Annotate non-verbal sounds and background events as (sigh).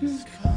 just (laughs) come.